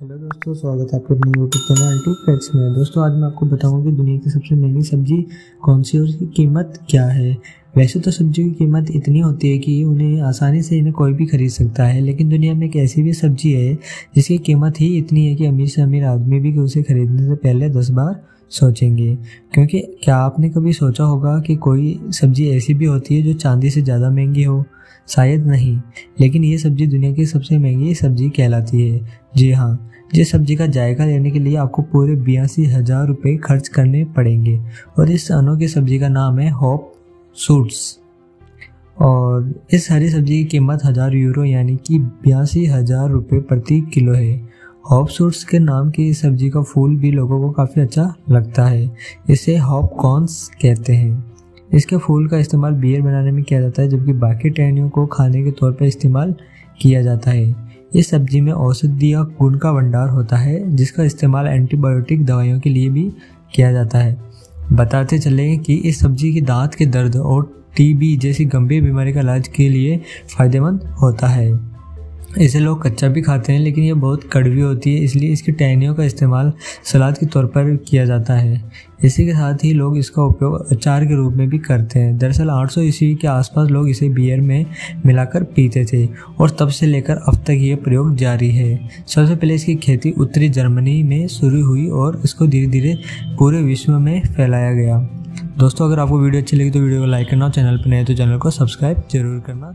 Hello दोस्तों, स्वागत है आपके अपने यूट्यूब चैनल टू फैक्स में। दोस्तों, आज मैं आपको बताऊँगा कि दुनिया की सबसे महँगी सब्ज़ी कौन सी और उसकी कीमत क्या है। वैसे तो सब्जियों की कीमत इतनी होती है कि उन्हें आसानी से इन्हें कोई भी खरीद सकता है, लेकिन दुनिया में एक ऐसी भी सब्ज़ी है जिसकी कीमत ही इतनी है कि अमीर से अमीर आदमी भी उसे खरीदने से पहले दस बार सोचेंगे। क्योंकि क्या आपने कभी सोचा होगा कि कोई सब्ज़ी ऐसी भी होती है जो चांदी से ज़्यादा महँगी हो? शायद नहीं। लेकिन ये सब्ज़ी दुनिया की सबसे महँगी सब्ज़ी कहलाती है। जी हाँ जिस सब्ज़ी का जायका लेने के लिए आपको पूरे बयासी हज़ार रुपये खर्च करने पड़ेंगे, और इस अनोखी सब्ज़ी का नाम है हॉप सूट्स और इस हरी सब्ज़ी की कीमत हज़ार यूरो, यानी कि बयासी हज़ार रुपये प्रति किलो है। हॉप सूट्स के नाम की इस सब्ज़ी का फूल भी लोगों को काफ़ी अच्छा लगता है। इसे हॉप कॉर्नस कहते हैं। इसके फूल का इस्तेमाल बियर बनाने में किया जाता है, जबकि बाकी टहनियों को खाने के तौर पर इस्तेमाल किया जाता है। इस सब्ज़ी में औषधीय गुण का भंडार होता है, जिसका इस्तेमाल एंटीबायोटिक दवाइयों के लिए भी किया जाता है। बताते चले कि इस सब्ज़ी की दांत के दर्द और टीबी जैसी गंभीर बीमारी का इलाज के लिए फ़ायदेमंद होता है। इसे लोग कच्चा भी खाते हैं, लेकिन ये बहुत कड़वी होती है, इसलिए इसकी टहनियों का इस्तेमाल सलाद के तौर पर किया जाता है। इसी के साथ ही लोग इसका उपयोग अचार के रूप में भी करते हैं। दरअसल 800 सौ ईस्वी के आसपास लोग इसे बियर में मिलाकर पीते थे, और तब से लेकर अब तक ये प्रयोग जारी है। सबसे पहले इसकी खेती उत्तरी जर्मनी में शुरू हुई, और इसको धीरे धीरे पूरे विश्व में फैलाया गया। दोस्तों, अगर आपको वीडियो अच्छी लगी तो वीडियो को लाइक करना और चैनल पर नए तो चैनल को सब्सक्राइब ज़रूर करना।